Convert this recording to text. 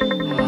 Ah.